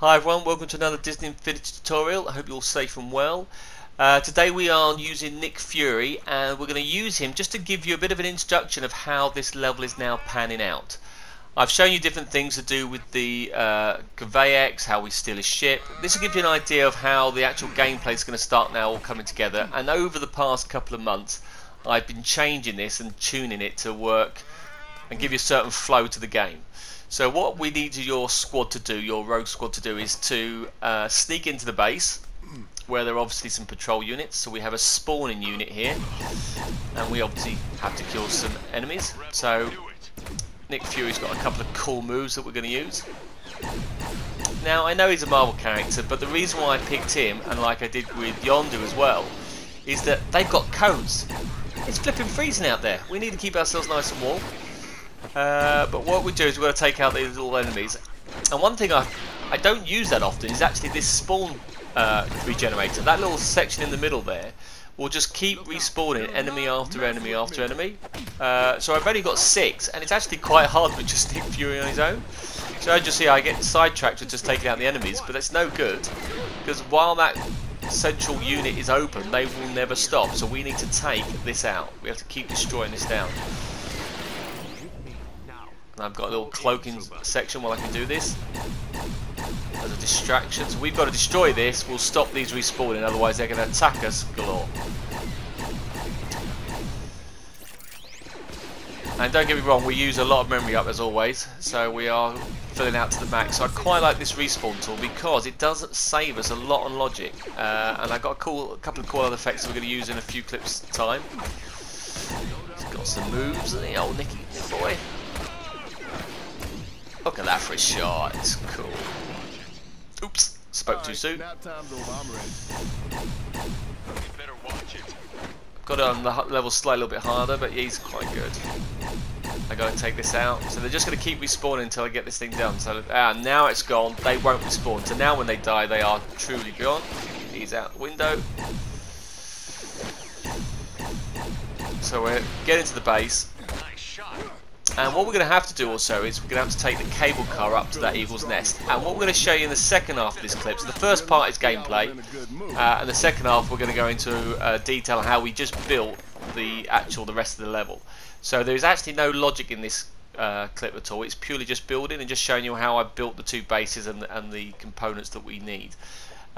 Hi everyone, welcome to another Disney Infinity tutorial. I hope you're all safe and well. Uh, today we are using Nick Fury and we're going to use him just to give you a bit of an introduction of how this level is now panning out. I've shown you different things to do with the uh, how we steal a ship. This will give you an idea of how the actual gameplay is going to start now all coming together and over the past couple of months I've been changing this and tuning it to work and give you a certain flow to the game. So what we need your squad to do, your rogue squad to do, is to uh, sneak into the base, where there are obviously some patrol units. So we have a spawning unit here, and we obviously have to kill some enemies. So Nick Fury's got a couple of cool moves that we're going to use. Now I know he's a Marvel character, but the reason why I picked him, and like I did with Yondu as well, is that they've got codes. It's flipping freezing out there. We need to keep ourselves nice and warm. Uh, but what we do is we're going to take out these little enemies. And one thing I, I don't use that often is actually this spawn uh, regenerator. That little section in the middle there will just keep respawning enemy after enemy after enemy. Uh, so I've only got six, and it's actually quite hard with just Nick Fury on his own. So as you see, I get sidetracked with just taking out the enemies, but that's no good because while that central unit is open, they will never stop. So we need to take this out. We have to keep destroying this down. I've got a little cloaking section while I can do this. As a distraction. So we've got to destroy this. We'll stop these respawning, otherwise they're going to attack us galore. And don't get me wrong, we use a lot of memory up as always, so we are filling out to the max. So I quite like this respawn tool because it does save us a lot on logic. Uh, and I've got a, cool, a couple of cool other effects we're going to use in a few clips time. He's got some moves, the old Nicky boy. Look at that for a shot. It's cool. Oops. Spoke right, too soon. Got it on the level slightly a little bit harder, but he's quite good. I gotta take this out. So they're just gonna keep respawning until I get this thing done. So ah, now it's gone. They won't respawn. So now when they die, they are truly gone. He's out the window. So we're getting to the base. And what we're going to have to do also is we're going to have to take the cable car up to that Eagle's Nest. And what we're going to show you in the second half of this clip, so the first part is gameplay, uh, and the second half we're going to go into uh, detail how we just built the actual, the rest of the level. So there's actually no logic in this uh, clip at all, it's purely just building and just showing you how I built the two bases and, and the components that we need.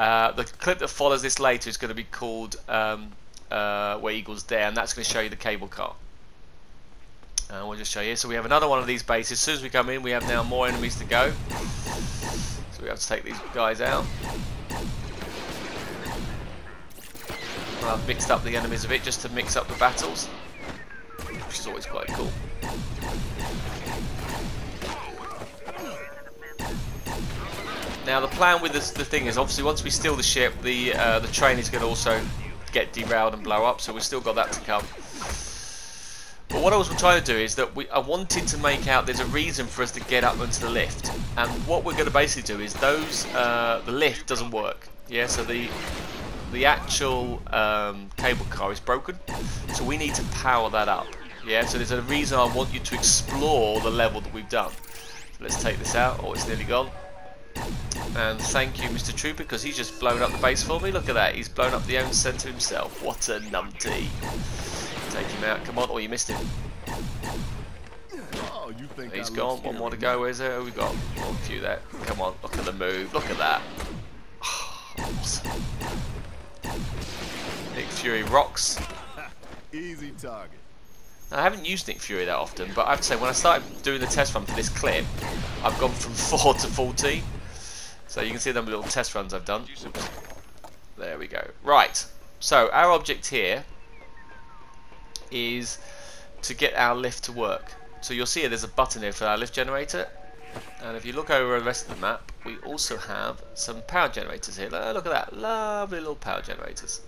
Uh, the clip that follows this later is going to be called um, uh, Where Eagles Dare, and that's going to show you the cable car. And we'll just show you. So we have another one of these bases. As soon as we come in, we have now more enemies to go. So we have to take these guys out. And I've mixed up the enemies a bit just to mix up the battles. Which is always quite cool. Now the plan with this, the thing is obviously once we steal the ship, the uh, the train is going to also get derailed and blow up. So we've still got that to come. What I was trying to do is that we, I wanted to make out there's a reason for us to get up onto the lift. And what we're going to basically do is those, uh, the lift doesn't work. Yeah, so the the actual um, cable car is broken. So we need to power that up. Yeah, so there's a reason I want you to explore the level that we've done. So let's take this out. Oh, it's nearly gone. And thank you, Mr. Trooper, because he's just blown up the base for me. Look at that. He's blown up the own centre himself. What a numpty. Take him out. Come on. Oh, you missed him. Oh, you think He's gone. One more to go. Where's there? we got? a few there. Come on. Look at the move. Look at that. awesome. Nick Fury rocks. Easy target. Now, I haven't used Nick Fury that often, but I have to say, when I started doing the test run for this clip, I've gone from 4 to 14. So you can see the little test runs I've done. Oops. There we go. Right. So our object here is to get our lift to work. So you'll see there's a button here for our lift generator. And if you look over the rest of the map, we also have some power generators here. Look at that, lovely little power generators.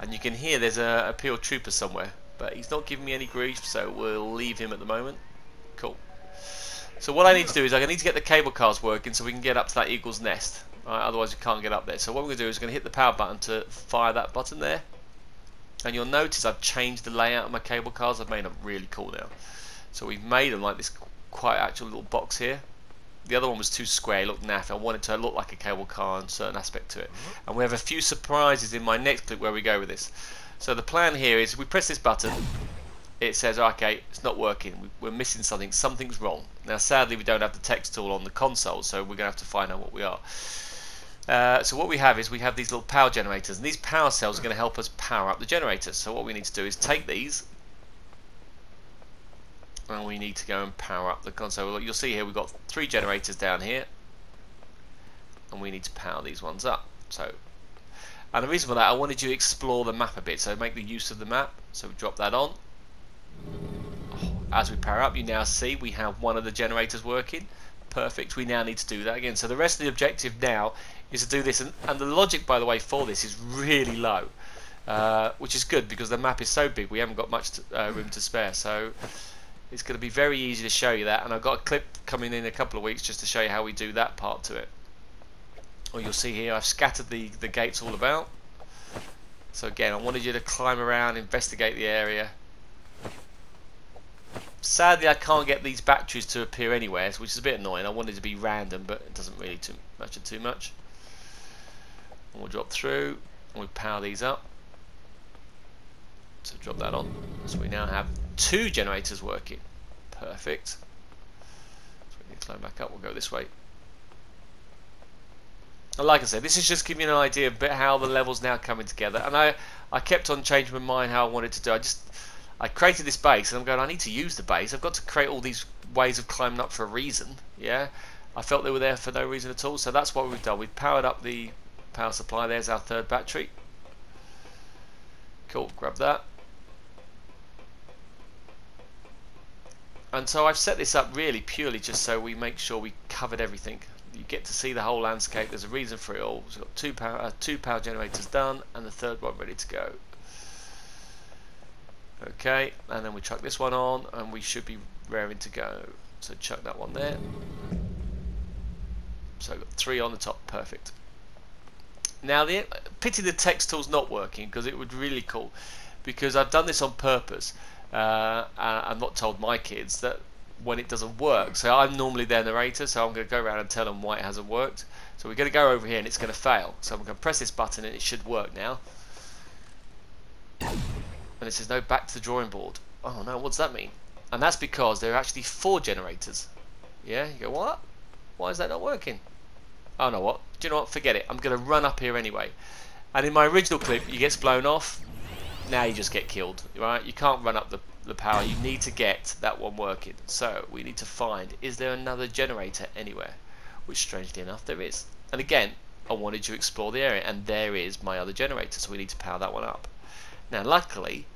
And you can hear there's a, a Trooper somewhere, but he's not giving me any grief, so we'll leave him at the moment. Cool. So what I need to do is I need to get the cable cars working so we can get up to that Eagle's Nest. Right, otherwise we can't get up there. So what we're going to do is we're going to hit the power button to fire that button there and you'll notice I've changed the layout of my cable cars I've made them really cool now so we've made them like this quite actual little box here The other one was too square, it looked naff. I wanted to look like a cable car and certain aspect to it. Mm-hmm. And we have a few surprises in my next clip where we go with this. So the plan here is we press this button, it says, okay, it's not working, we're missing something, something's wrong. Now sadly we don't have the text tool on the console, so we're going to have to find out what we are. Uh, so what we have is we have these little power generators and these power cells are going to help us power up the generators. So what we need to do is take these and we need to go and power up the console. You'll see here we've got three generators down here and we need to power these ones up. So, and the reason for that, I wanted you to explore the map a bit, so make the use of the map. So drop that on. As we power up, you now see we have one of the generators working. Perfect. We now need to do that again. So the rest of the objective now is to do this, and, and the logic, by the way, for this is really low, uh, which is good because the map is so big. We haven't got much to, uh, room to spare. So it's going to be very easy to show you that and I've got a clip coming in a couple of weeks just to show you how we do that part to it or you'll see here I've scattered the, the gates all about so again I wanted you to climb around investigate the area sadly I can't get these batteries to appear anywhere which is a bit annoying I wanted to be random but it doesn't really too much too much and we'll drop through and we power these up so drop that on. So we now have two generators working. Perfect. So we can climb back up. We'll go this way. And like I said, this is just giving you an idea of how the levels now coming together. And I, I kept on changing my mind how I wanted to do. I just, I created this base, and I'm going. I need to use the base. I've got to create all these ways of climbing up for a reason. Yeah, I felt they were there for no reason at all. So that's what we've done. We've powered up the power supply. There's our third battery. Cool. Grab that. And so I've set this up really purely just so we make sure we covered everything. You get to see the whole landscape. There's a reason for it all. We've got two power, uh, two power generators done and the third one ready to go. Okay, and then we chuck this one on and we should be raring to go. So chuck that one there. So I've got three on the top, perfect. Now the pity the text tool's not working because it would really cool because I've done this on purpose uh, I'm not told my kids that when it doesn't work. So I'm normally their narrator, so I'm going to go around and tell them why it hasn't worked. So we're going to go over here and it's going to fail. So I'm going to press this button and it should work now. And it says no, back to the drawing board. Oh no, what does that mean? And that's because there are actually four generators. Yeah, you go, what? Why is that not working? Oh no, what? Do you know what? Forget it. I'm going to run up here anyway. And in my original clip, he gets blown off now you just get killed, right? You can't run up the, the power. You need to get that one working. So we need to find, is there another generator anywhere? Which strangely enough there is. And again, I wanted to explore the area and there is my other generator. So we need to power that one up. Now luckily,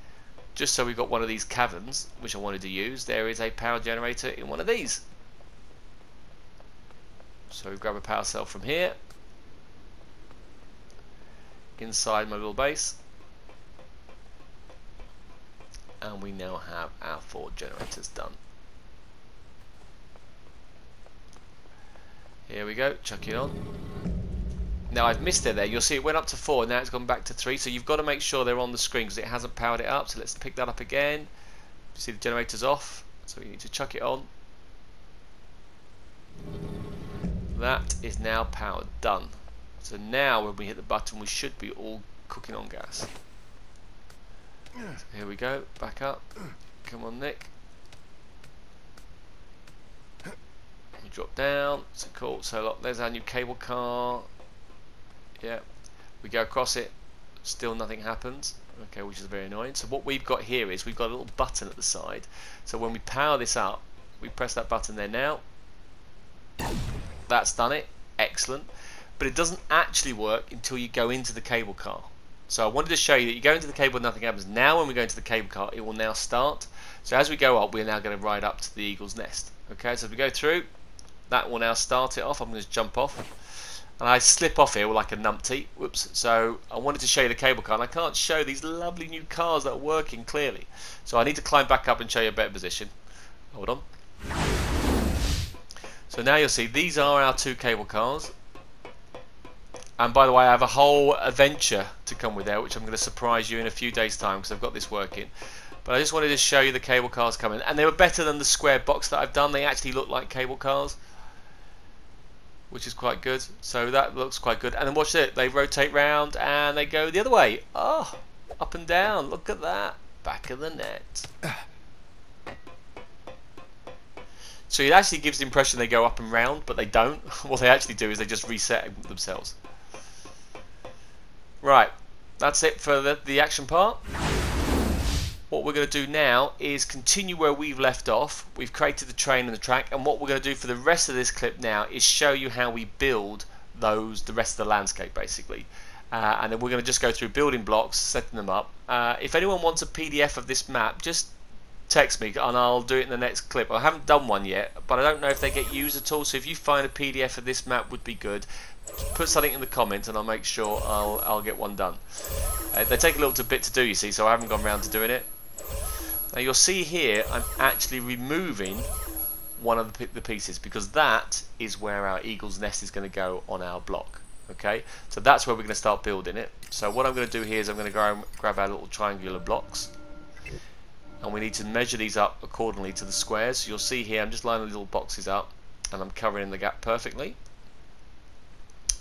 just so we've got one of these caverns, which I wanted to use, there is a power generator in one of these. So we grab a power cell from here, inside my little base, and we now have our four generators done. Here we go, chuck it on. Now I've missed it there, you'll see it went up to 4 now it's gone back to 3 so you've got to make sure they're on the screen because it hasn't powered it up so let's pick that up again. See the generator's off so you need to chuck it on. That is now powered, done. So now when we hit the button we should be all cooking on gas. Here we go, back up. Come on, Nick. We drop down. So cool. So look, there's our new cable car. Yeah. We go across it. Still nothing happens. Okay, which is very annoying. So what we've got here is we've got a little button at the side. So when we power this up, we press that button there now. That's done it. Excellent. But it doesn't actually work until you go into the cable car. So I wanted to show you that you go into the cable nothing happens. Now when we go into the cable car, it will now start. So as we go up, we're now going to ride up to the eagle's nest. Okay, so if we go through, that will now start it off. I'm going to jump off. And I slip off here like a numpty. Whoops. So I wanted to show you the cable car, and I can't show these lovely new cars that are working clearly. So I need to climb back up and show you a better position. Hold on. So now you'll see these are our two cable cars. And by the way, I have a whole adventure to come with there, which I'm going to surprise you in a few days' time because I've got this working. But I just wanted to show you the cable cars coming. And they were better than the square box that I've done. They actually look like cable cars. which is quite good. So that looks quite good. And then watch it, they rotate round and they go the other way. Oh, up and down. Look at that. Back of the net. So it actually gives the impression they go up and round, but they don't. what they actually do is they just reset themselves. Right, that's it for the, the action part. What we're going to do now is continue where we've left off. We've created the train and the track, and what we're going to do for the rest of this clip now is show you how we build those, the rest of the landscape basically. Uh, and then we're going to just go through building blocks, setting them up. Uh, if anyone wants a PDF of this map, just text me and I'll do it in the next clip. I haven't done one yet, but I don't know if they get used at all. So if you find a PDF of this map would be good. Put something in the comments and I'll make sure I'll, I'll get one done. Uh, they take a little bit to do, you see, so I haven't gone around to doing it. Now you'll see here I'm actually removing one of the, the pieces because that is where our eagle's nest is going to go on our block. Okay, so that's where we're going to start building it. So what I'm going to do here is I'm going to go and grab our little triangular blocks and we need to measure these up accordingly to the squares. So you'll see here I'm just lining the little boxes up and I'm covering the gap perfectly.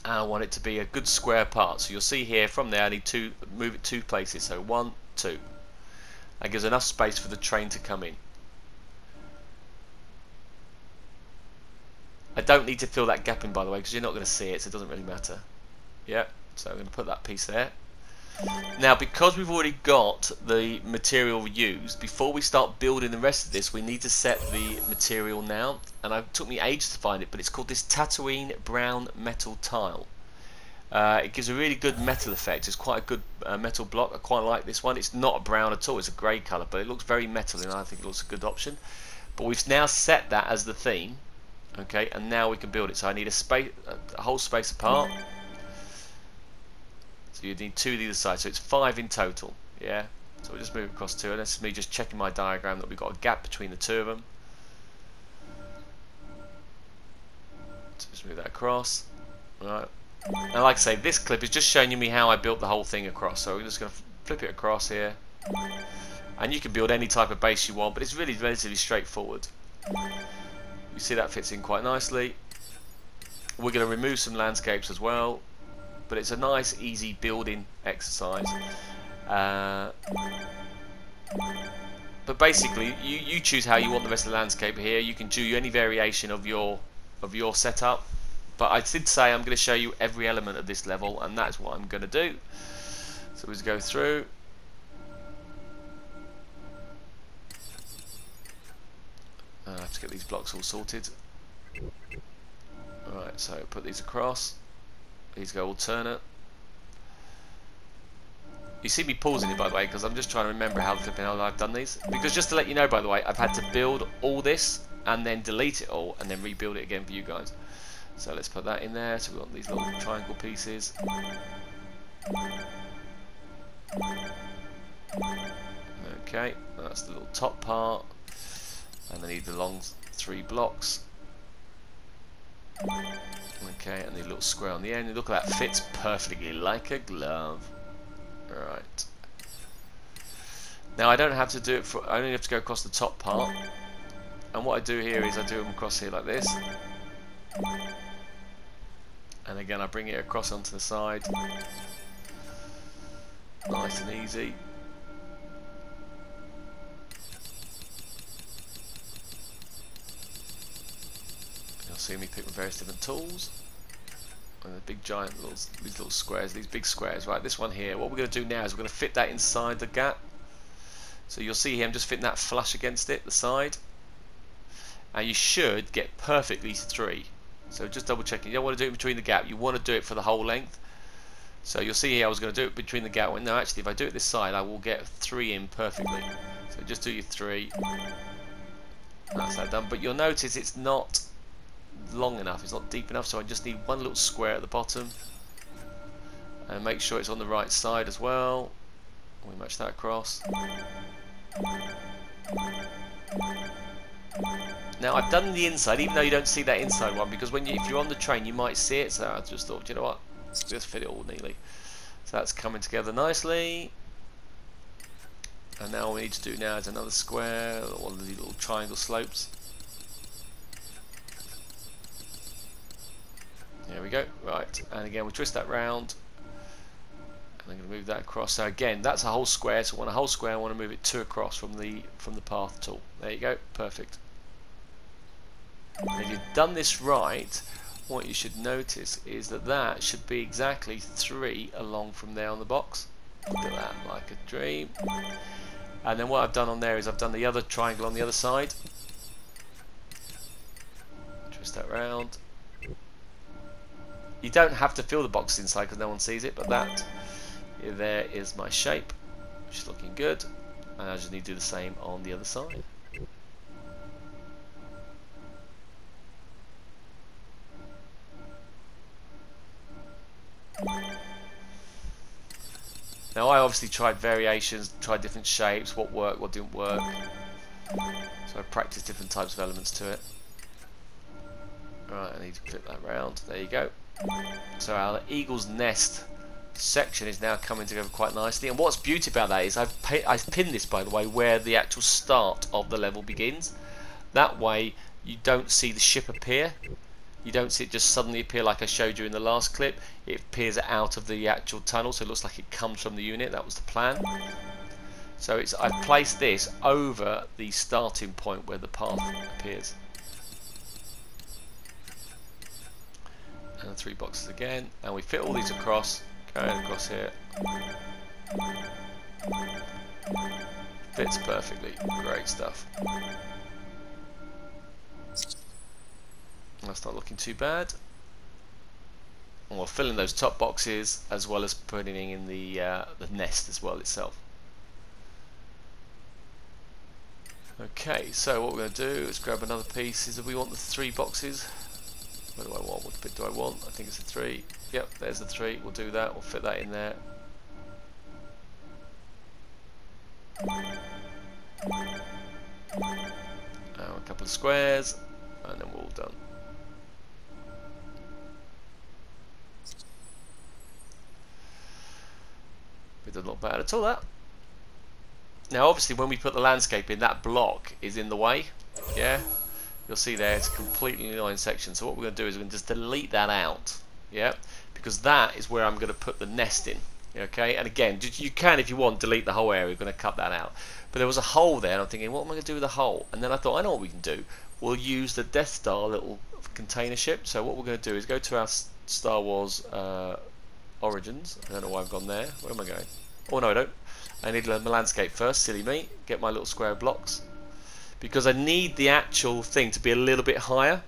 And I want it to be a good square part. So you'll see here from there I need to move it two places. So one, two. That gives enough space for the train to come in. I don't need to fill that gap in by the way because you're not going to see it so it doesn't really matter. Yeah, so I'm going to put that piece there. Now because we've already got the material used, before we start building the rest of this we need to set the material now and it took me ages to find it but it's called this Tatooine brown metal tile. Uh, it gives a really good metal effect, it's quite a good uh, metal block, I quite like this one, it's not brown at all, it's a grey colour but it looks very metal and I think it looks a good option. But we've now set that as the theme, okay, and now we can build it. So I need a space, a whole space apart. So you need two either side, so it's five in total. Yeah. So we'll just move across two, and this is me just checking my diagram that we've got a gap between the two of them. So just move that across. Right. And like I say, this clip is just showing you me how I built the whole thing across. So we're just going to flip it across here. And you can build any type of base you want, but it's really relatively straightforward. You see that fits in quite nicely. We're going to remove some landscapes as well but it's a nice easy building exercise. Uh, but basically you, you choose how you want the rest of the landscape here. You can do any variation of your of your setup. But I did say I'm going to show you every element of this level and that's what I'm going to do. So let's go through. I have to get these blocks all sorted. Alright, so put these across These go alternate. You see me pausing it by the way because I'm just trying to remember how flipping hell I've done these. Because just to let you know by the way, I've had to build all this and then delete it all and then rebuild it again for you guys. So let's put that in there. So we've got these little triangle pieces. Okay, that's the little top part. And I need the long three blocks. Okay, and the little square on the end. Look at that, fits perfectly like a glove. Alright. Now I don't have to do it for, I only have to go across the top part. And what I do here is I do them across here like this. And again I bring it across onto the side. Nice and easy. See me pick with various different tools. And the big giant little, these little squares, these big squares, right? This one here, what we're going to do now is we're going to fit that inside the gap. So you'll see here I'm just fitting that flush against it, the side. And you should get perfectly three. So just double checking. You don't want to do it between the gap, you want to do it for the whole length. So you'll see here I was going to do it between the gap. No, actually if I do it this side I will get three in perfectly. So just do your three. That's that done. But you'll notice it's not long enough, it's not deep enough, so I just need one little square at the bottom. And make sure it's on the right side as well. We match that across. Now I've done the inside, even though you don't see that inside one, because when you, if you're on the train you might see it, so I just thought, you know what, just fit it all neatly. So that's coming together nicely. And now all we need to do now is another square, one of the little triangle slopes. There we go. Right, and again we twist that round. And I'm going to move that across. So again, that's a whole square. So I want a whole square. I want to move it two across from the from the path tool. There you go. Perfect. And if you've done this right, what you should notice is that that should be exactly three along from there on the box. Look at that, like a dream. And then what I've done on there is I've done the other triangle on the other side. Twist that round. You don't have to fill the box inside because no one sees it, but that there is my shape, which is looking good. And I just need to do the same on the other side. Now I obviously tried variations, tried different shapes, what worked, what didn't work. So I practiced different types of elements to it. Right, I need to flip that round. There you go. So our eagle's nest section is now coming together quite nicely. And what's beauty about that is I've, I've pinned this, by the way, where the actual start of the level begins. That way you don't see the ship appear. You don't see it just suddenly appear like I showed you in the last clip. It appears out of the actual tunnel, so it looks like it comes from the unit. That was the plan. So it's I've placed this over the starting point where the path appears. And three boxes again, and we fit all these across, going across here. Fits perfectly. Great stuff. That's not looking too bad. And we'll fill in those top boxes as well as putting in the uh, the nest as well itself. Okay, so what we're going to do is grab another piece. Is we want the three boxes? What do I want? What bit do I want? I think it's a three. Yep, there's the three. We'll do that. We'll fit that in there. Now a couple of squares, and then we're all done. It does not bad at all that. Now obviously when we put the landscape in, that block is in the way. Yeah, you'll see there it's a completely line section. So what we're going to do is we're going to just delete that out. Yeah, because that is where I'm going to put the nest in. Okay, and again, you can if you want delete the whole area. We're going to cut that out. But there was a hole there, and I'm thinking, what am I going to do with the hole? And then I thought, I know what we can do. We'll use the Death Star little container ship. So what we're going to do is go to our Star Wars uh, Origins. I don't know why I've gone there. Where am I going? Oh no, I don't. I need my landscape first, silly me. Get my little square blocks. Because I need the actual thing to be a little bit higher.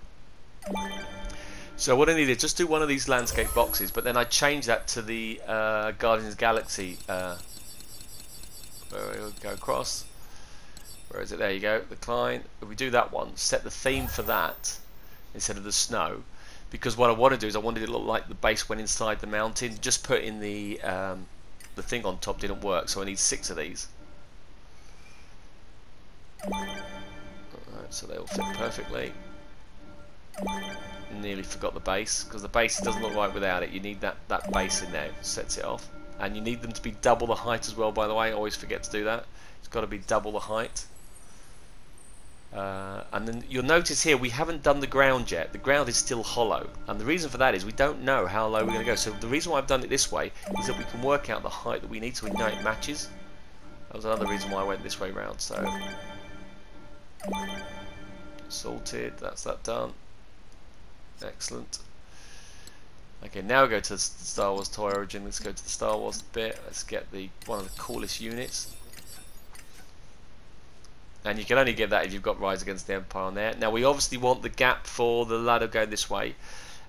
So what I need is just do one of these landscape boxes, but then I change that to the uh, Guardians Galaxy. Uh, where we go across. Where is it? There you go. Decline. If we do that one, set the theme for that instead of the snow. Because what I want to do is I wanted it to look like the base went inside the mountain. Just put in the um, the thing on top didn't work, so I need six of these. So they all fit perfectly. Nearly forgot the base, because the base doesn't look right without it. You need that, that base in there, sets it off. And you need them to be double the height as well, by the way. I always forget to do that. It's got to be double the height. Uh, and then you'll notice here we haven't done the ground yet. The ground is still hollow. And the reason for that is we don't know how low we're going to go. So the reason why I've done it this way is that we can work out the height that we need know it matches. That was another reason why I went this way round. So Salted, that's that done. Excellent. Okay, now go to Star Wars Toy Origin. Let's go to the Star Wars bit. Let's get the one of the coolest units. And you can only get that if you've got Rise Against the Empire on there. Now we obviously want the gap for the ladder going this way.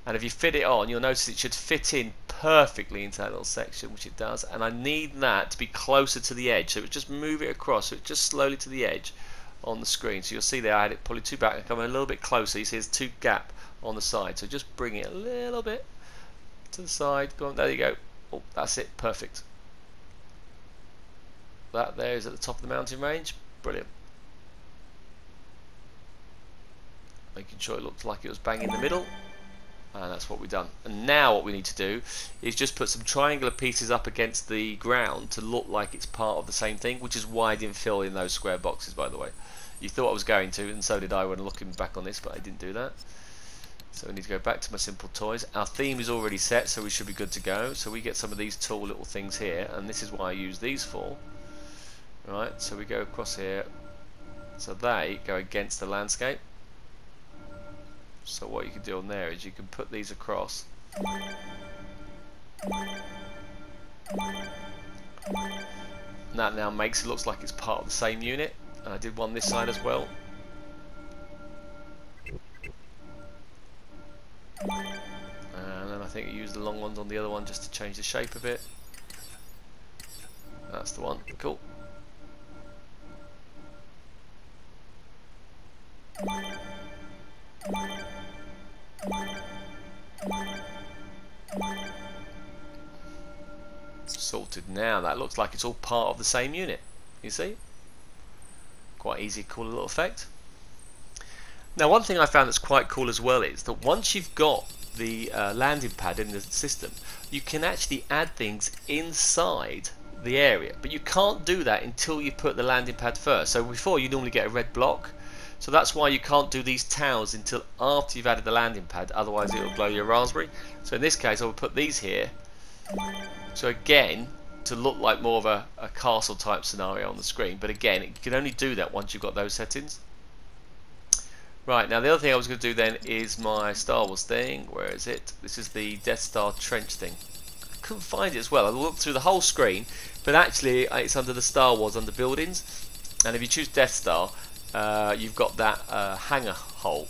And if you fit it on, you'll notice it should fit in perfectly into that little section, which it does. And I need that to be closer to the edge. So just move it across, so just slowly to the edge on the screen. So you'll see there I had it probably two back and coming a little bit closer. You see there's two gap on the side. So just bring it a little bit to the side. Go on, there you go. Oh, that's it, perfect. That there is at the top of the mountain range. Brilliant. making sure it looked like it was bang in the middle and that's what we've done and now what we need to do is just put some triangular pieces up against the ground to look like it's part of the same thing which is why I didn't fill in those square boxes by the way you thought I was going to and so did I when looking back on this but I didn't do that So we need to go back to my simple toys. Our theme is already set, so we should be good to go. So we get some of these tall little things here, and this is why I use these for. Right, so we go across here. So they go against the landscape. So what you can do on there is you can put these across. And that now makes it looks like it's part of the same unit. And I did one this side as well. And then I think I used the long ones on the other one just to change the shape a bit. That's the one. Cool. Sorted now. That looks like it's all part of the same unit. You see? Quite easy, cool little effect. Now one thing I found that's quite cool as well is that once you've got the uh, landing pad in the system, you can actually add things inside the area. But you can't do that until you put the landing pad first. So before you normally get a red block. So that's why you can't do these towers until after you've added the landing pad, otherwise it will blow your raspberry. So in this case I will put these here. So again, to look like more of a, a castle type scenario on the screen. But again, you can only do that once you've got those settings. Right, now the other thing I was going to do then is my Star Wars thing. Where is it? This is the Death Star trench thing. I couldn't find it as well. I looked through the whole screen, but actually uh, it's under the Star Wars, under buildings. And if you choose Death Star, uh, you've got that uh, hangar hole.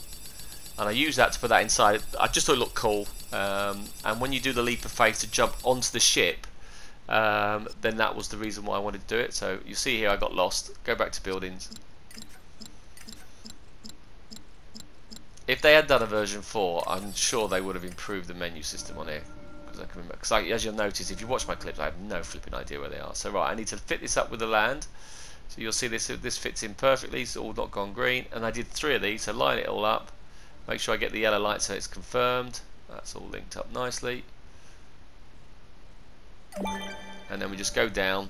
And I use that to put that inside. I just thought it looked cool. Um, and when you do the leap of faith to jump onto the ship, um, then that was the reason why I wanted to do it. So you see here I got lost. Go back to buildings. If they had done a version 4, I'm sure they would have improved the menu system on here. Because as you'll notice, if you watch my clips, I have no flipping idea where they are. So right, I need to fit this up with the land. So you'll see this this fits in perfectly. It's all not gone green, and I did three of these. So line it all up. Make sure I get the yellow light so it's confirmed. That's all linked up nicely. And then we just go down.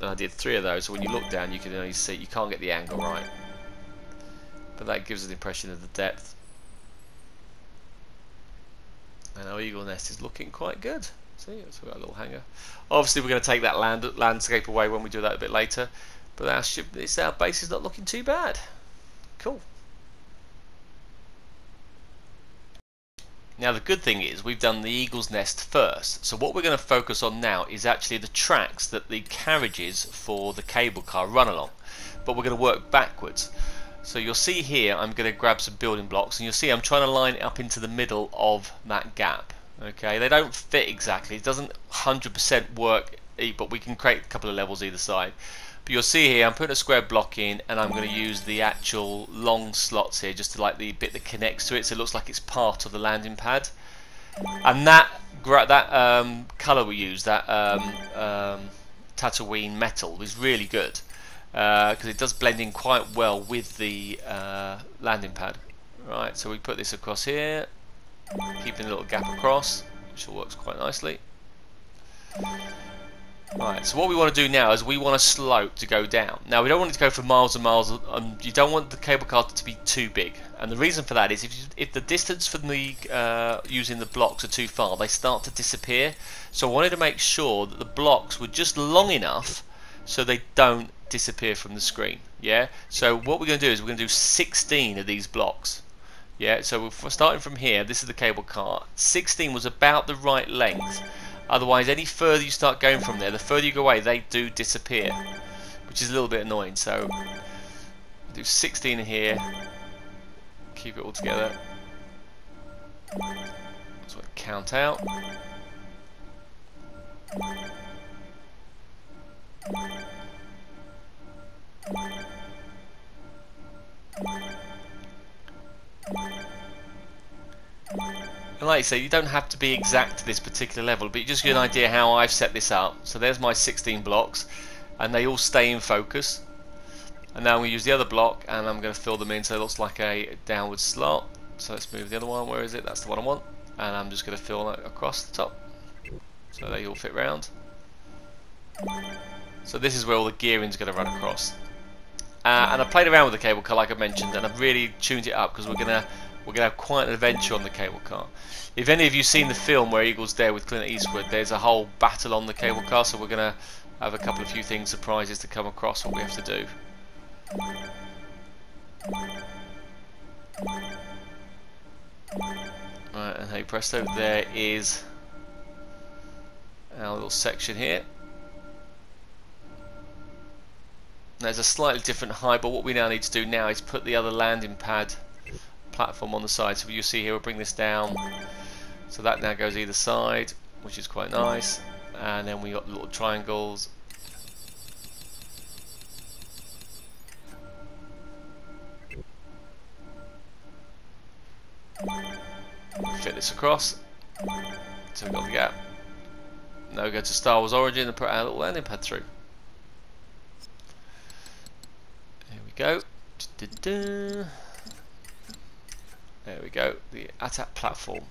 And I did three of those. So when you look down, you can only see you can't get the angle right. But that gives an impression of the depth. And our eagle nest is looking quite good. See, we've got a little hangar. Obviously, we're going to take that land landscape away when we do that a bit later. But our ship, this our base is not looking too bad. Cool. Now the good thing is we've done the eagle's nest first. So what we're going to focus on now is actually the tracks that the carriages for the cable car run along. But we're going to work backwards. So you'll see here I'm going to grab some building blocks and you'll see I'm trying to line it up into the middle of that gap. Okay, they don't fit exactly. It doesn't 100% work, but we can create a couple of levels either side. But you'll see here I'm putting a square block in and I'm going to use the actual long slots here just to like the bit that connects to it so it looks like it's part of the landing pad. And that that um, colour we use, that um, um, Tatooine metal, is really good because uh, it does blend in quite well with the uh, landing pad. Right, so we put this across here, keeping a little gap across, which all works quite nicely. Right, so what we want to do now is we want a slope to go down. Now we don't want it to go for miles and miles, um, you don't want the cable car to be too big. And the reason for that is if, you, if the distance from the uh, using the blocks are too far, they start to disappear. So I wanted to make sure that the blocks were just long enough so they don't disappear from the screen. Yeah. So what we're going to do is we're going to do 16 of these blocks. Yeah. So we're starting from here. This is the cable car. 16 was about the right length. Otherwise, any further you start going from there, the further you go away, they do disappear, which is a little bit annoying. So, do 16 here, keep it all together. So count out. And like I say, you don't have to be exact to this particular level, but you just get an idea how I've set this up. So there's my 16 blocks, and they all stay in focus. And now I'm going to use the other block, and I'm going to fill them in so it looks like a downward slot. So let's move the other one. Where is it? That's the one I want. And I'm just going to fill that across the top. So they all fit round. So this is where all the gearing is going to run across. Uh, and I played around with the cable car like I mentioned, and I've really tuned it up because we're going to we're going to have quite an adventure on the cable car. If any of you seen the film where Eagles Dare with Clint Eastwood, there's a whole battle on the cable car, so we're going to have a couple of few things, surprises to come across what we have to do. Right, and hey presto, there is our little section here. There's a slightly different height, but what we now need to do now is put the other landing pad platform on the side. So you see here, we'll bring this down. So that now goes either side, which is quite nice. And then we got little triangles. Fit this across. So we've got the gap. Now we go to Star Wars Origin and put our little landing pad through. Here we go. There we go, the ATAT platform.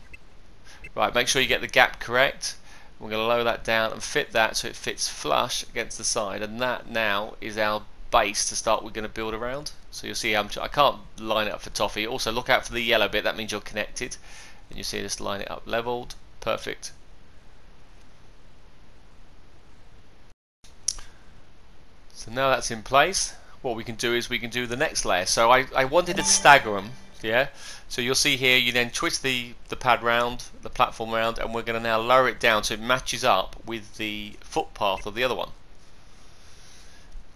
Right, make sure you get the gap correct. We're going to lower that down and fit that so it fits flush against the side and that now is our base to start we're going to build around. So you'll see I'm, I can't line it up for toffee. Also look out for the yellow bit, that means you're connected. And you see this line it up leveled. Perfect. So now that's in place, what we can do is we can do the next layer. So I, I wanted to stagger them yeah? So you'll see here you then twist the the pad round the platform round and we're going to now lower it down so it matches up with the footpath of the other one.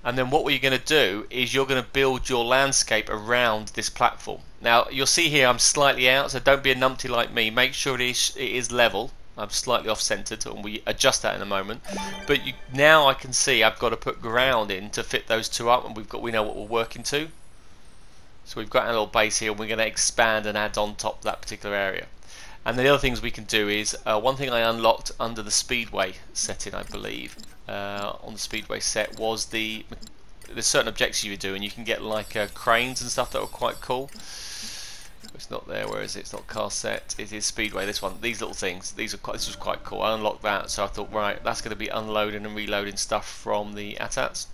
And then what we're going to do is you're going to build your landscape around this platform. Now you'll see here I'm slightly out so don't be a numpty like me. Make sure it is, it is level. I'm slightly off centered and we adjust that in a moment. But you, now I can see I've got to put ground in to fit those two up and we've got we know what we're working to so we've got a little base here and we're going to expand and add on top that particular area. And the other things we can do is, uh, one thing I unlocked under the Speedway setting I believe, uh, on the Speedway set was the, there's certain objects you do and you can get like uh, cranes and stuff that are quite cool. It's not there, where is it? It's not car set, it is Speedway, this one. These little things, these are quite, this was quite cool. I unlocked that, so I thought, right, that's going to be unloading and reloading stuff from the ATATs.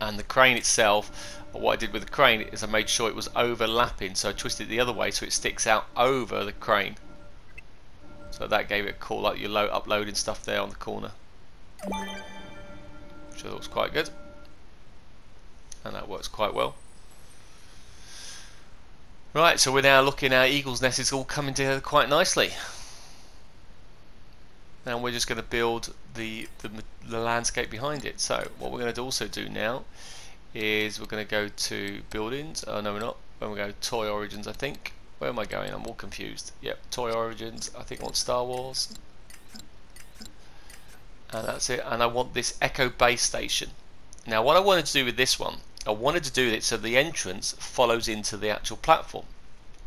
And the crane itself, but what I did with the crane is I made sure it was overlapping, so I twisted it the other way so it sticks out over the crane. So that gave it a cool, like you're uploading stuff there on the corner. Which I thought was quite good. And that works quite well. Right, so we're now looking at Eagle's Nest is all coming together quite nicely. Now we're just going to build the, the, the landscape behind it. So what we're going to also do now is we're going to go to buildings. Oh no, we're not. When we go toy origins, I think. Where am I going? I'm all confused. Yep, toy origins. I think I want Star Wars. And that's it. And I want this Echo base station. Now, what I wanted to do with this one, I wanted to do it so the entrance follows into the actual platform.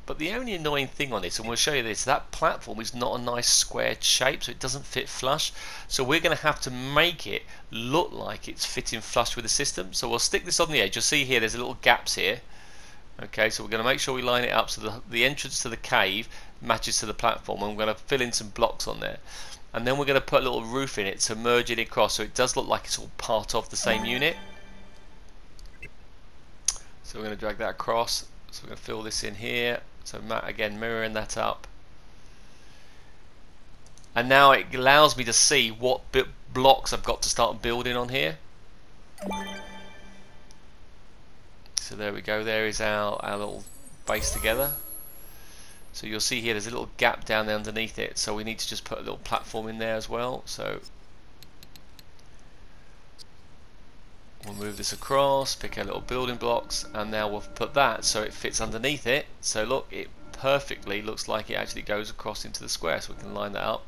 But the only annoying thing on this, and we'll show you this, that platform is not a nice squared shape, so it doesn't fit flush. So we're going to have to make it look like it's fitting flush with the system. So we'll stick this on the edge. You'll see here, there's a little gaps here. Okay, so we're going to make sure we line it up so the, the entrance to the cave matches to the platform. And we're going to fill in some blocks on there. And then we're going to put a little roof in it to merge it across so it does look like it's all part of the same unit. So we're going to drag that across. So we're going to fill this in here. So again, mirroring that up. And now it allows me to see what blocks I've got to start building on here. So there we go, there is our, our little base together. So you'll see here there's a little gap down there underneath it, so we need to just put a little platform in there as well. So we'll move this across, pick our little building blocks, and now we'll put that so it fits underneath it. So look, it perfectly looks like it actually goes across into the square, so we can line that up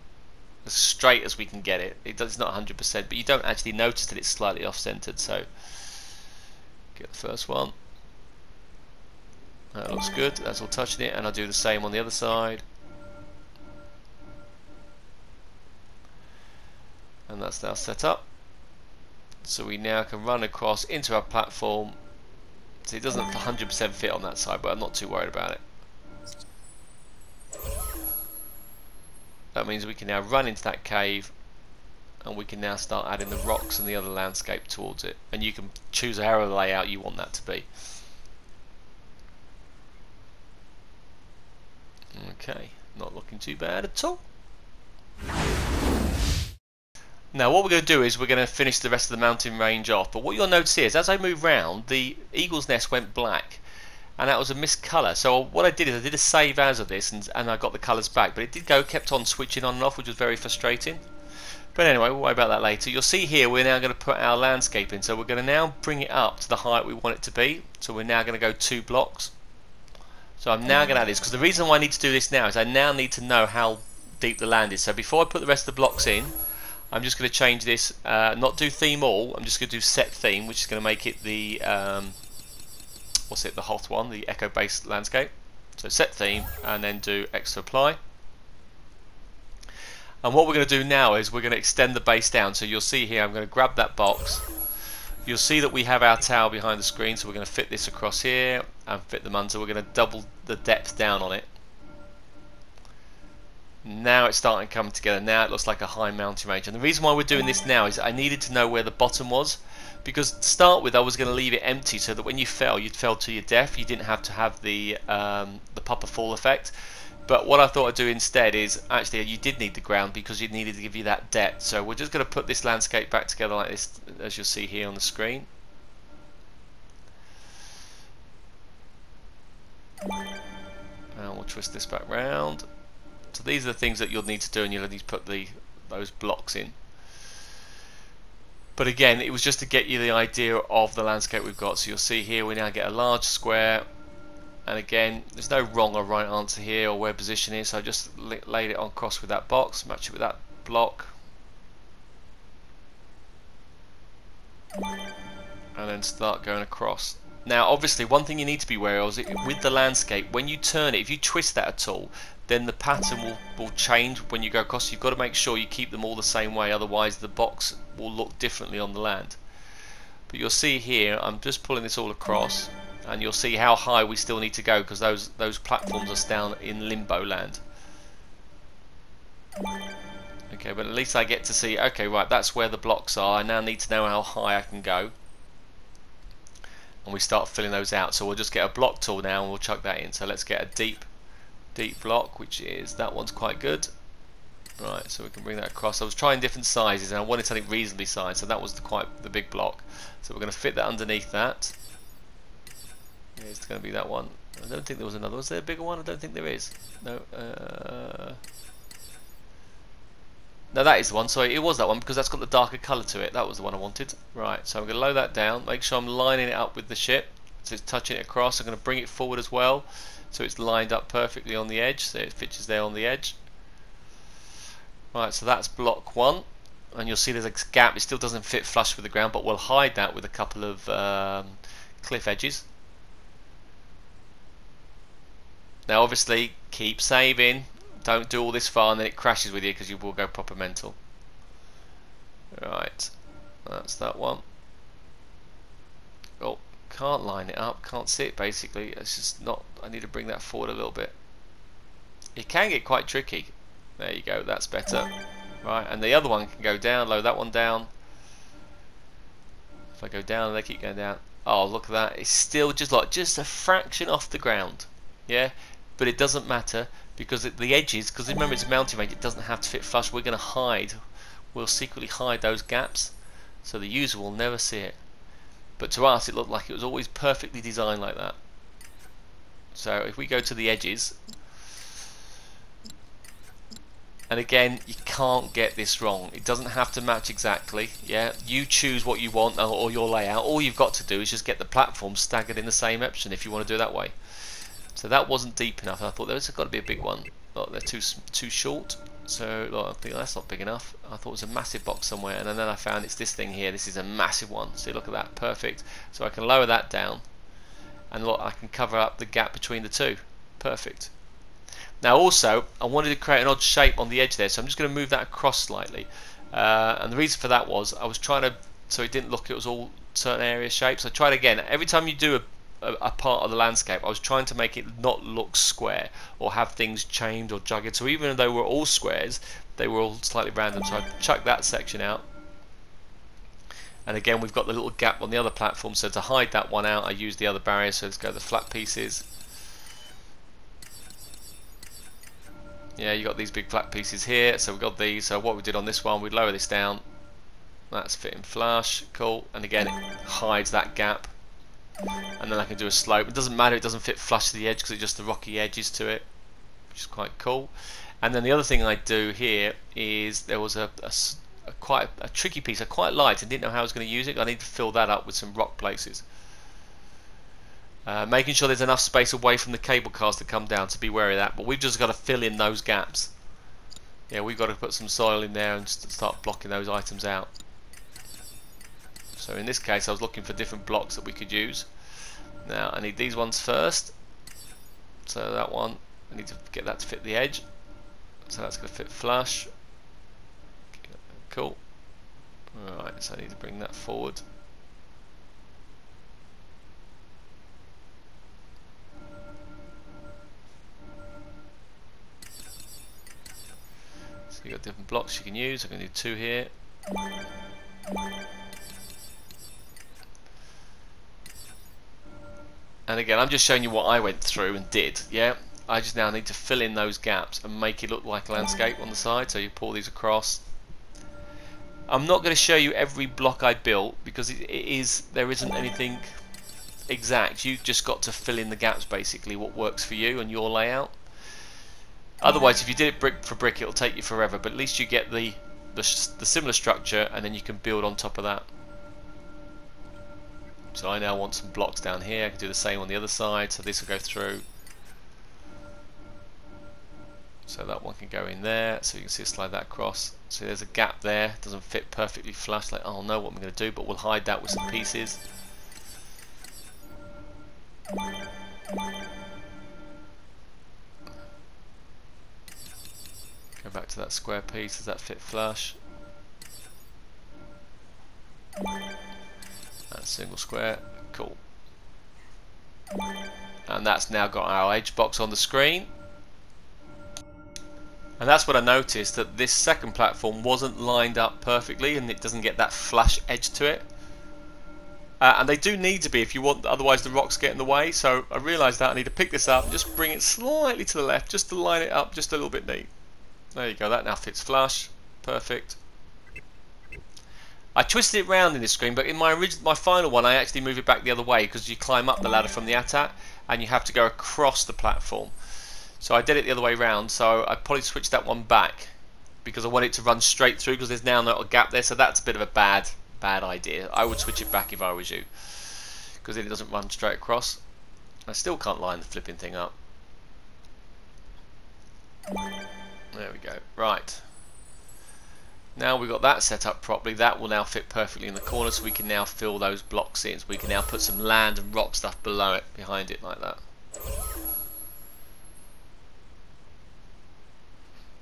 as straight as we can get it. it does, not 100%, but you don't actually notice that it's slightly off-centered, so get the first one. That looks good, that's all touching it, and I'll do the same on the other side. And that's now set up. So we now can run across into our platform. So it doesn't 100% fit on that side, but I'm not too worried about it. That means we can now run into that cave and we can now start adding the rocks and the other landscape towards it. And you can choose however layout you want that to be. Okay, not looking too bad at all. Now what we're going to do is we're going to finish the rest of the mountain range off. But what you'll notice is as I move round, the eagle's nest went black. And that was a missed colour. So what I did is I did a save as of this and, and I got the colours back. But it did go, kept on switching on and off, which was very frustrating. But anyway, we'll worry about that later. You'll see here we're now going to put our landscape in. So we're going to now bring it up to the height we want it to be. So we're now going to go two blocks. So I'm now going to add this because the reason why I need to do this now is I now need to know how deep the land is. So before I put the rest of the blocks in, I'm just going to change this, uh, not do theme all, I'm just going to do set theme, which is going to make it the, um, what's it, the hot one, the echo based landscape. So set theme and then do X to apply. And what we're going to do now is we're going to extend the base down. So you'll see here, I'm going to grab that box. You'll see that we have our tower behind the screen, so we're going to fit this across here and fit them under. We're going to double the depth down on it. Now it's starting to come together. Now it looks like a high mountain range. And the reason why we're doing this now is I needed to know where the bottom was. Because to start with, I was going to leave it empty so that when you fell, you'd fell to your death. You didn't have to have the um, the papa fall effect. But what I thought I'd do instead is actually you did need the ground because you needed to give you that depth. So we're just going to put this landscape back together like this, as you'll see here on the screen. And we'll twist this back round. So these are the things that you'll need to do and you'll need to put the those blocks in. But again, it was just to get you the idea of the landscape we've got. So you'll see here we now get a large square and again there's no wrong or right answer here or where position is so I just laid it on cross with that box match it with that block and then start going across now obviously one thing you need to be aware of is with the landscape when you turn it if you twist that at all then the pattern will, will change when you go across. You've got to make sure you keep them all the same way otherwise the box will look differently on the land. But you'll see here I'm just pulling this all across and you'll see how high we still need to go because those those platforms are down in limbo land. Okay but at least I get to see okay right that's where the blocks are. I now need to know how high I can go. And we start filling those out. So we'll just get a block tool now and we'll chuck that in. So let's get a deep deep block which is that one's quite good right so we can bring that across I was trying different sizes and I wanted something reasonably sized so that was the quite the big block so we're going to fit that underneath that it's going to be that one. I don't think there was another. Was there a bigger one? I don't think there is. No. Uh... No, that is the one. Sorry, it was that one because that's got the darker colour to it. That was the one I wanted. Right, so I'm going to load that down. Make sure I'm lining it up with the ship. So it's touching it across. I'm going to bring it forward as well. So it's lined up perfectly on the edge. So it fits there on the edge. Right, so that's block one. And you'll see there's a gap. It still doesn't fit flush with the ground, but we'll hide that with a couple of um, cliff edges. Now obviously keep saving, don't do all this far and then it crashes with you because you will go proper mental. Right, that's that one. Can't line it up, can't see it basically, it's just not, I need to bring that forward a little bit. It can get quite tricky. There you go, that's better. Right, and the other one can go down, load that one down. If I go down, they keep going down. Oh, look at that. It's still just like just a fraction off the ground. Yeah, but it doesn't matter because at the edges, because remember it's a mountain range, it doesn't have to fit flush. We're going to hide, we'll secretly hide those gaps, so the user will never see it. But to us, it looked like it was always perfectly designed like that. So if we go to the edges, and again, you can't get this wrong. It doesn't have to match exactly. Yeah, you choose what you want uh, or your layout. All you've got to do is just get the platform staggered in the same option if you want to do it that way. So that wasn't deep enough. I thought there's got to be a big one. Look, they're too too short. So look, I think that's not big enough. I thought it was a massive box somewhere, and then I found it's this thing here. This is a massive one. See, look at that, perfect. So I can lower that down, and look, I can cover up the gap between the two. Perfect. Now also, I wanted to create an odd shape on the edge there, so I'm just going to move that across slightly. Uh, and the reason for that was I was trying to, so it didn't look it was all certain area shapes. I tried again. Every time you do a a, a, part of the landscape. I was trying to make it not look square or have things chained or jagged. So even though were all squares, they were all slightly random. So I chucked that section out. And again, we've got the little gap on the other platform. So to hide that one out, I used the other barrier. So let's go the flat pieces. Yeah, you got these big flat pieces here, so we've got these. So what we did on this one, we'd lower this down. That's fitting flush, cool. And again, it hides that gap. And then I can do a slope. It doesn't matter, it doesn't fit flush to the edge because it's just the rocky edges to it, which is quite cool. And then the other thing I do here is there was a, a, a quite a, tricky piece I quite liked and didn't know how I was going to use it. I need to fill that up with some rock places. Uh, making sure there's enough space away from the cable cars to come down, to be wary of that. But we've just got to fill in those gaps. Yeah, we've got to put some soil in there and start blocking those items out. So in this case, I was looking for different blocks that we could use. Now, I need these ones first. So that one, I need to get that to fit the edge. So that's going to fit flush. Cool. Alright, so I need to bring that forward. So you've got different blocks you can use. I'm going to do two here. And again, I'm just showing you what I went through and did, yeah? I just now need to fill in those gaps and make it look like a landscape on the side. So you pull these across. I'm not going to show you every block I built because it is there isn't anything exact. you've just got to fill in the gaps basically what works for you and your layout. Otherwise, if you did it brick for brick, it'll take you forever. But at least you get the the, the similar structure and then you can build on top of that. So I now want some blocks down here. I can do the same on the other side. So this will go through. So that one can go in there, so you can see slide that across. So there's a gap there, doesn't fit perfectly flush, like oh know what I'm going to do, but we'll hide that with some pieces. Go back to that square piece, does that fit flush? That's single square, cool. And that's now got our edge box on the screen. And that's what I noticed, that this second platform wasn't lined up perfectly and it doesn't get that flash edge to it. Uh, and they do need to be if you want, otherwise the rocks get in the way. So I realised that I need to pick this up and just bring it slightly to the left, just to line it up just a little bit neat. There you go, that now fits flush. Perfect. I twisted it round in this screen, but in my original, my final one, I actually move it back the other way because you climb up the oh, ladder from the AT-AT and you have to go across the platform. So I did it the other way around. So I probably switched that one back because I want it to run straight through because there's now not a gap there. So that's a bit of a bad bad idea. I would switch it back if I was you because then it doesn't run straight across. I still can't line the flipping thing up. There we go. Right. Now we've got that set up properly, that will now fit perfectly in the corner so we can now fill those blocks in. So we can now put some land and rock stuff below it, behind it like that.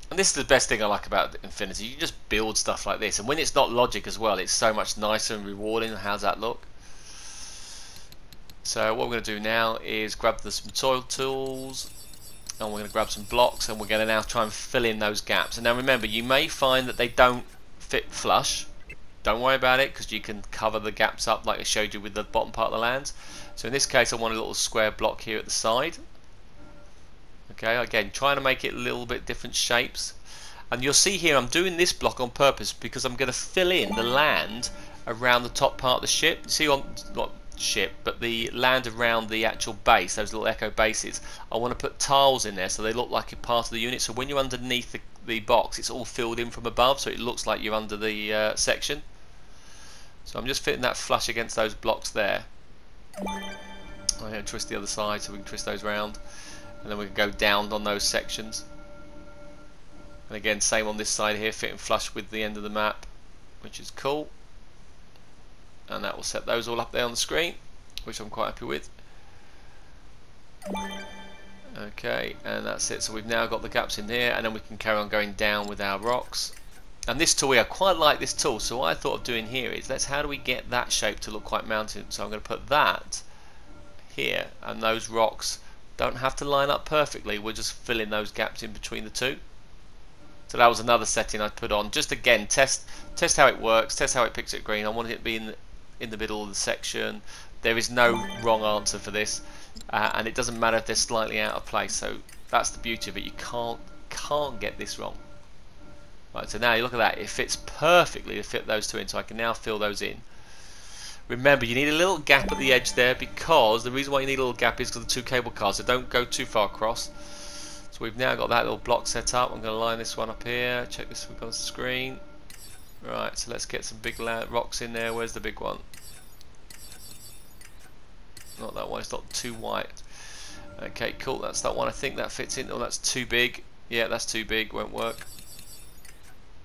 And this is the best thing I like about Infinity. You just build stuff like this. And when it's not logic as well, it's so much nicer and rewarding. How's that look? So what we're going to do now is grab the some soil tools and we're going to grab some blocks and we're going to now try and fill in those gaps. And now remember, you may find that they don't fit flush. Don't worry about it because you can cover the gaps up like I showed you with the bottom part of the lands. So in this case I want a little square block here at the side okay again trying to make it a little bit different shapes and you'll see here I'm doing this block on purpose because I'm going to fill in the land around the top part of the ship see on not ship but the land around the actual base those little echo bases I want to put tiles in there so they look like a part of the unit. So when you're underneath the, the box it's all filled in from above so it looks like you're under the uh, section. So I'm just fitting that flush against those blocks there. I'm going to twist the other side so we can twist those around and then we can go down on those sections. And again same on this side here fitting flush with the end of the map which is cool and that will set those all up there on the screen which I'm quite happy with. Okay and that's it. So we've now got the gaps in here and then we can carry on going down with our rocks. And this tool, I quite like this tool. So what I thought of doing here is let's how do we get that shape to look quite mountain? So I'm going to put that here and those rocks don't have to line up perfectly. We're just filling those gaps in between the two. So that was another setting I put on just again test test how it works test how it picks it green. I wanted it to be in in the middle of the section there is no wrong answer for this uh, and it doesn't matter if they're slightly out of place so that's the beauty of it you can't can't get this wrong. Right, so now you look at that, it fits perfectly to fit those two in, so I can now fill those in. Remember, you need a little gap at the edge there because the reason why you need a little gap is because the two cable cars, so don't go too far across. So we've now got that little block set up. I'm going to line this one up here. Check this on the screen. Right, so let's get some big rocks in there. Where's the big one? Not that one, it's not too white. Okay, cool, that's that one. I think that fits in. Oh, that's too big. Yeah, that's too big, won't work.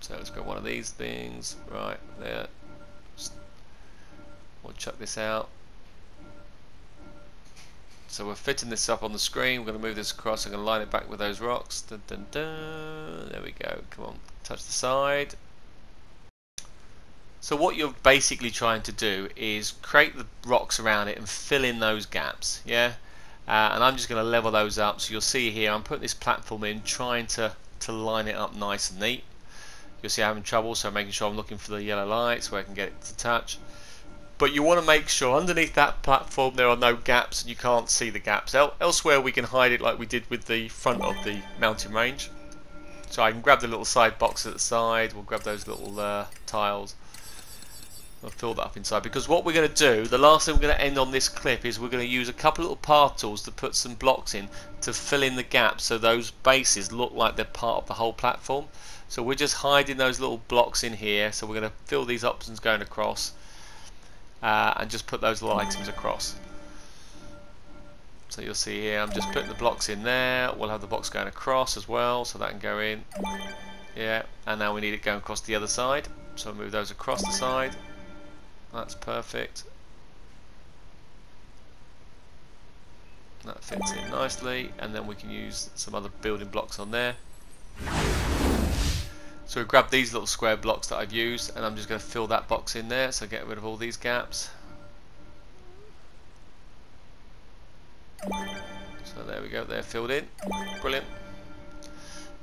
So let's go one of these things. Right, there. We'll chuck this out. So we're fitting this up on the screen. We're going to move this across. I'm going to line it back with those rocks. Dun, dun, dun. There we go. Come on, touch the side. So what you're basically trying to do is create the rocks around it and fill in those gaps. Yeah. Uh, and I'm just going to level those up. So you'll see here, I'm putting this platform in, trying to to line it up nice and neat. You'll see I'm having trouble, so I'm making sure I'm looking for the yellow lights where I can get it to touch but you want to make sure underneath that platform there are no gaps and you can't see the gaps. El elsewhere we can hide it like we did with the front of the mountain range. So I can grab the little side box at the side, we'll grab those little uh, tiles. I'll fill that up inside because what we're going to do, the last thing we're going to end on this clip is we're going to use a couple of little path tools to put some blocks in to fill in the gaps so those bases look like they're part of the whole platform. So we're just hiding those little blocks in here so we're going to fill these options going across uh, and just put those little items across. So you'll see here I'm just putting the blocks in there. We'll have the box going across as well so that can go in. Yeah, and now we need it going across the other side. So move those across the side. That's perfect. That fits in nicely and then we can use some other building blocks on there. So we grab these little square blocks that I've used and I'm just going to fill that box in there so get rid of all these gaps. So there we go, they're filled in. Brilliant.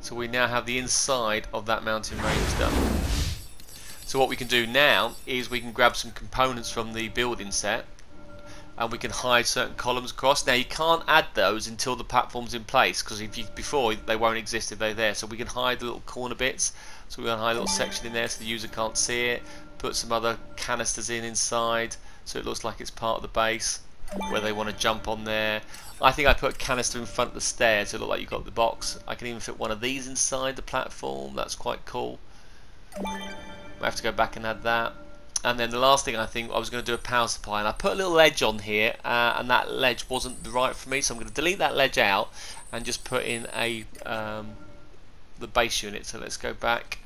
So we now have the inside of that mountain range done. So what we can do now is we can grab some components from the building set and we can hide certain columns across. Now you can't add those until the platform's in place because if you, before they won't exist if they're there. So we can hide the little corner bits. So we're to hide a little section in there so the user can't see it. Put some other canisters in inside so it looks like it's part of the base where they want to jump on there. I think I put a canister in front of the stairs so it look like you've got the box. I can even fit one of these inside the platform. That's quite cool. I have to go back and add that. And then the last thing I think I was going to do a power supply and I put a little ledge on here uh, and that ledge wasn't right for me so I'm going to delete that ledge out and just put in a um, the base unit. So let's go back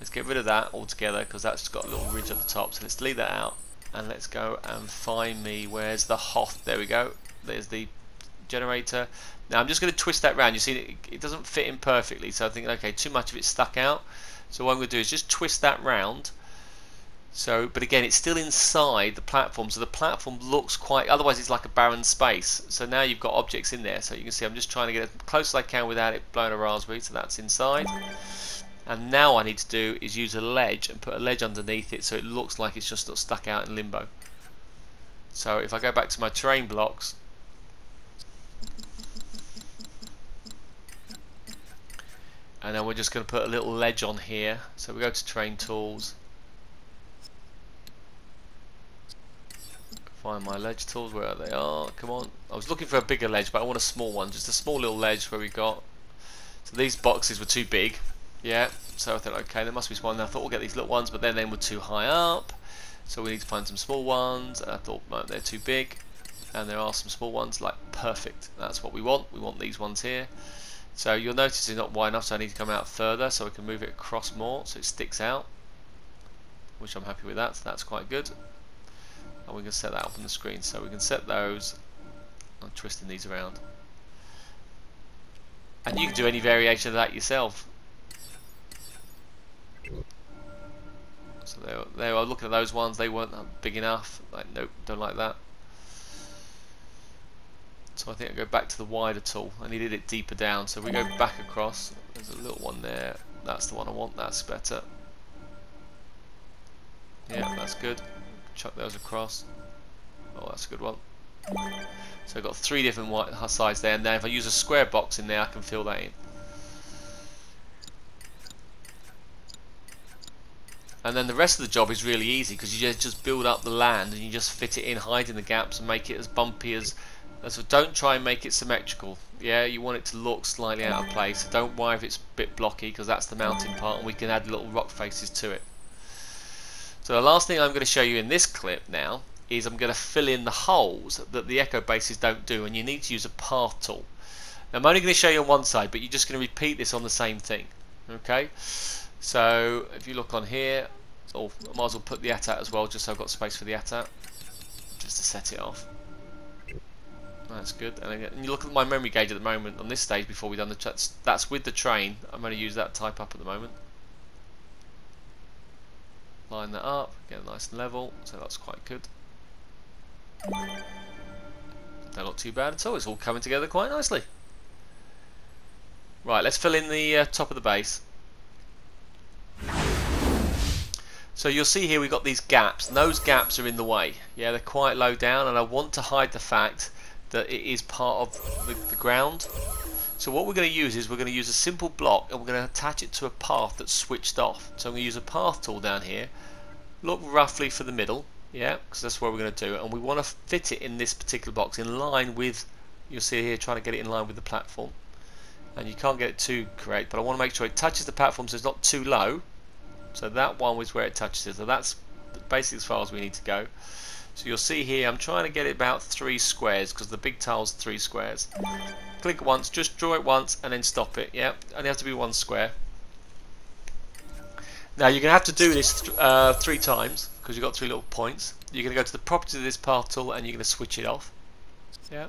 let's get rid of that altogether because that's got a little ridge at the top. So let's delete that out and let's go and find me where's the Hoth? There we go. There's the generator. Now I'm just going to twist that round. You see it, it doesn't fit in perfectly so I think okay too much of it stuck out so what I'm going to do is just twist that round so, but again, it's still inside the platform, so the platform looks quite, otherwise it's like a barren space. So now you've got objects in there. So you can see I'm just trying to get as close as I can without it blowing a raspberry, so that's inside. And now I need to do is use a ledge and put a ledge underneath it so it looks like it's just stuck out in limbo. So if I go back to my terrain blocks, and then we're just going to put a little ledge on here. So we go to terrain tools, Find my ledge tools, where are they are. Come on. I was looking for a bigger ledge, but I want a small one. Just a small little ledge where we got. So these boxes were too big. Yeah. So I thought, okay, there must be. And I thought we'll get these little ones, but then they were too high up. So we need to find some small ones. And I thought, they're too big. And there are some small ones, like perfect. That's what we want. We want these ones here. So you'll notice it's not wide enough, so I need to come out further so we can move it across more so it sticks out. Which I'm happy with that, so that's quite good. And we can set that up on the screen so we can set those. I'm twisting these around. And you can do any variation of that yourself. So they were, they were looking at those ones they weren't big enough like nope don't like that so I think I go back to the wider tool. I needed it deeper down. So we go back across. There's a little one there. That's the one I want. That's better. Yeah, that's good. Chuck those across. Oh, that's a good one. So I've got three different white sides there. And then if I use a square box in there, I can fill that in. and then the rest of the job is really easy because you just build up the land and you just fit it in hide in the gaps and make it as bumpy as so don't try and make it symmetrical. Yeah you want it to look slightly out of place. So don't worry if it's a bit blocky because that's the mountain part and we can add little rock faces to it. So the last thing I'm going to show you in this clip now is I'm going to fill in the holes that the echo bases don't do and you need to use a path tool. Now, I'm only going to show you on one side but you're just going to repeat this on the same thing okay? So if you look on here oh, I might as well put the AT-AT as well just so I've got space for the AT-AT just to set it off that's good. And you look at my memory gauge at the moment on this stage before we've done the that's, that's with the train. I'm going to use that type up at the moment. Line that up get it nice and level. So that's quite good. They're not too bad at all. It's all coming together quite nicely. Right let's fill in the uh, top of the base so you'll see here we've got these gaps. And those gaps are in the way. Yeah they're quite low down and I want to hide the fact that it is part of the, the ground. So what we're going to use is we're going to use a simple block and we're going to attach it to a path that's switched off. So I'm going to use a path tool down here. Look roughly for the middle yeah because that's where we're going to do it. And we want to fit it in this particular box in line with you'll see here trying to get it in line with the platform. And you can't get it too correct but I want to make sure it touches the platform so it's not too low. So that one was where it touches it. So that's basically as far as we need to go so you'll see here I'm trying to get it about three squares because the big tile's three squares click once just draw it once and then stop it yeah only have to be one square now you're going to have to do this th uh, three times because you've got three little points. You're going to go to the properties of this path tool and you're going to switch it off. Yeah.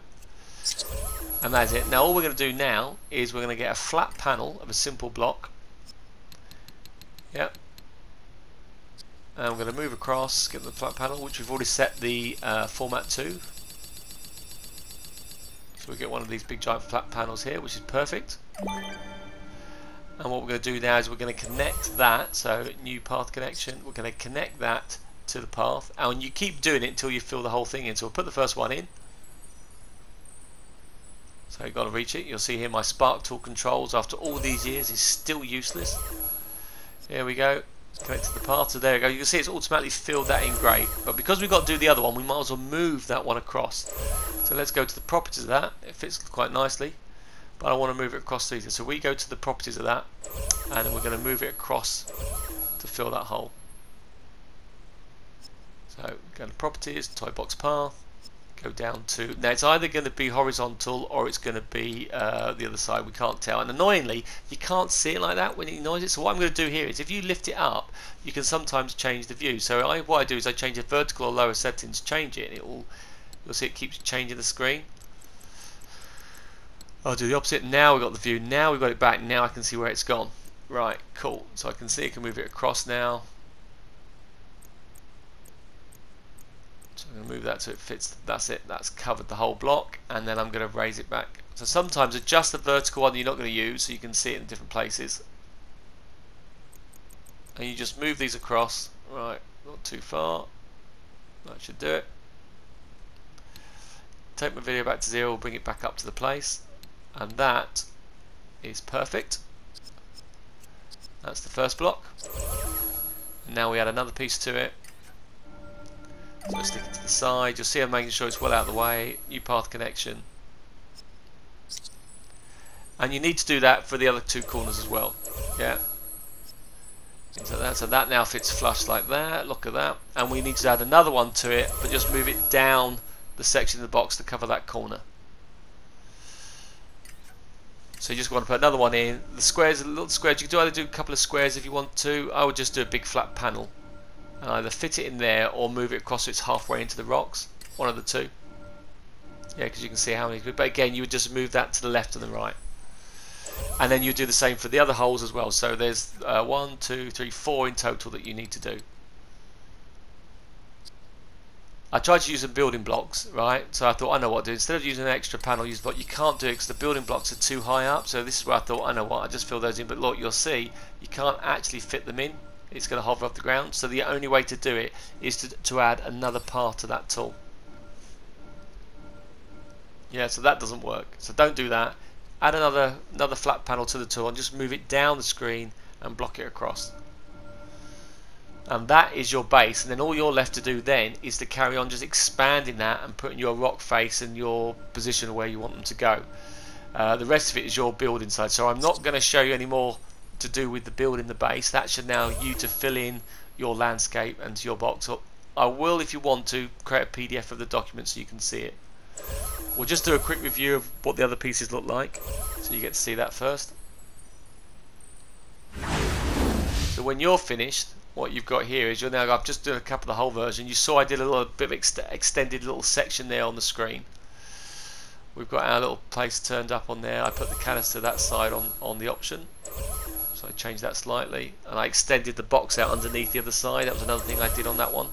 And that's it. Now all we're going to do now is we're going to get a flat panel of a simple block. Yeah. We're going to move across, get the flat panel, which we've already set the uh, format to. So we get one of these big giant flat panels here, which is perfect. And what we're going to do now is we're going to connect that so new path connection we're going to connect that to the path. And you keep doing it until you fill the whole thing in. So we'll put the first one in. So you've got to reach it. You'll see here my spark tool controls after all these years is still useless. Here we go connect to the so there we go. You can see it's automatically filled that in great but because we've got to do the other one we might as well move that one across. So let's go to the properties of that. It fits quite nicely. But I want to move it across these. So we go to the properties of that and we're going to move it across to fill that hole. So go to properties, toy box path, go down to, now it's either going to be horizontal or it's going to be uh, the other side, we can't tell. And annoyingly, you can't see it like that when it noise it. So what I'm going to do here is if you lift it up, you can sometimes change the view. So I, what I do is I change the vertical or lower settings, change it, and it will, you'll see it keeps changing the screen. I'll do the opposite. Now we've got the view. Now we've got it back. Now I can see where it's gone. Right, cool. So I can see I can move it across now. Going to move that so it fits. That's it. That's covered the whole block. And then I'm going to raise it back. So sometimes adjust the vertical one you're not going to use so you can see it in different places. And you just move these across. Right, not too far. That should do it. Take my video back to zero, bring it back up to the place and that is perfect that's the first block now we add another piece to it so stick it to the side. You'll see I'm making sure it's well out of the way. New path connection. And you need to do that for the other two corners as well. Yeah. So that, so that now fits flush like that. Look at that. And we need to add another one to it but just move it down the section of the box to cover that corner. So you just want to put another one in. The squares, the little squares, you can do either do a couple of squares if you want to. I would just do a big flat panel and either fit it in there or move it across so it's halfway into the rocks. One of the two. Yeah, because you can see how many. But again, you would just move that to the left and the right. And then you do the same for the other holes as well. So there's uh, one, two, three, four in total that you need to do. I tried to use some building blocks, right? So I thought, I know what to do. Instead of using an extra panel, use block. You can't do it because the building blocks are too high up. So this is where I thought, I know what, I just fill those in. But look, you'll see, you can't actually fit them in. It's going to hover off the ground. So the only way to do it is to, to add another part to that tool. Yeah, so that doesn't work. So don't do that. Add another another flat panel to the tool and just move it down the screen and block it across. and that is your base and then all you're left to do then is to carry on just expanding that and putting your rock face and your position where you want them to go uh, the rest of it is your build inside so I'm not going to show you any more to do with the building the base that should now you to fill in your landscape and your box up. I will if you want to create a PDF of the document so you can see it. We'll just do a quick review of what the other pieces look like so you get to see that first. So when you're finished what you've got here is you're now I've just done a couple of the whole version. You saw I did a little bit of ex extended little section there on the screen. We've got our little place turned up on there. I put the canister that side on on the option I changed that slightly and I extended the box out underneath the other side. That was another thing I did on that one.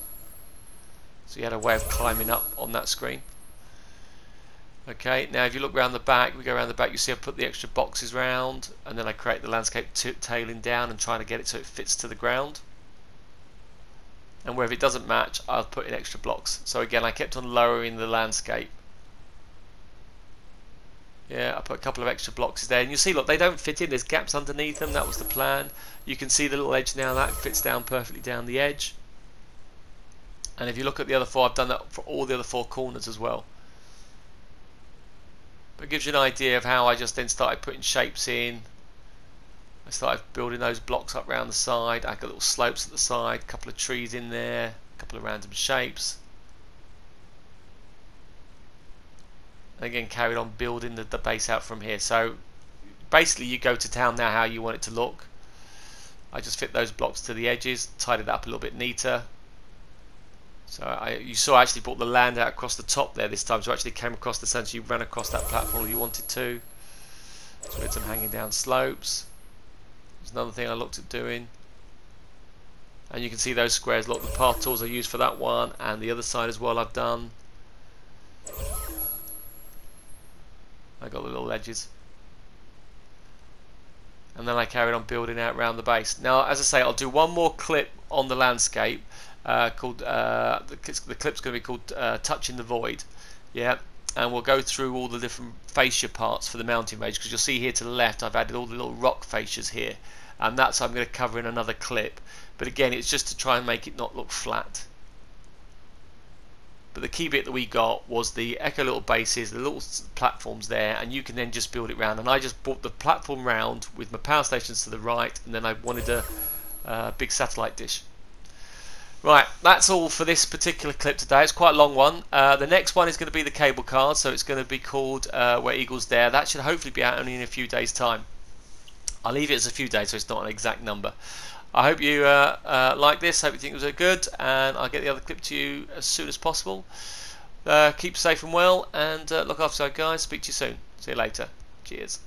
So you had a way of climbing up on that screen. Okay, now if you look around the back, we go around the back, you see I've put the extra boxes round, and then I create the landscape tailing down and trying to get it so it fits to the ground. And where if it doesn't match I'll put in extra blocks. So again I kept on lowering the landscape yeah I put a couple of extra blocks there. And you see look they don't fit in. There's gaps underneath them. That was the plan. You can see the little edge now. That fits down perfectly down the edge. And if you look at the other four I've done that for all the other four corners as well. But it gives you an idea of how I just then started putting shapes in. I started building those blocks up around the side. I got little slopes at the side, a couple of trees in there, a couple of random shapes. And again, carried on building the, the base out from here. So basically, you go to town now how you want it to look. I just fit those blocks to the edges, tidied up a little bit neater. So I, you saw I actually brought the land out across the top there this time, so I actually came across the centre, you ran across that platform you wanted to. So had some hanging down slopes. There's another thing I looked at doing. And you can see those squares. Look, the path tools I used for that one and the other side as well I've done. I got the little edges. And then I carried on building out around the base. Now, as I say, I'll do one more clip on the landscape uh, called, uh, the, the, clip's going to be called uh, Touching the Void. Yeah, and we'll go through all the different fascia parts for the mountain range because you'll see here to the left I've added all the little rock fascias here and that's I'm going to cover in another clip but again it's just to try and make it not look flat but the key bit that we got was the echo little bases the little platforms there and you can then just build it round and I just brought the platform round with my power stations to the right and then I wanted a big satellite dish Right, that's all for this particular clip today. It's quite a long one. Uh, the next one is going to be the cable card, so it's going to be called uh, Where Eagles Dare. That should hopefully be out only in a few days' time. I'll leave it as a few days, so it's not an exact number. I hope you uh, uh like this. Hope you think it was good, and I'll get the other clip to you as soon as possible. Uh, keep safe and well, and uh, look after yourself, guys. Speak to you soon. See you later. Cheers.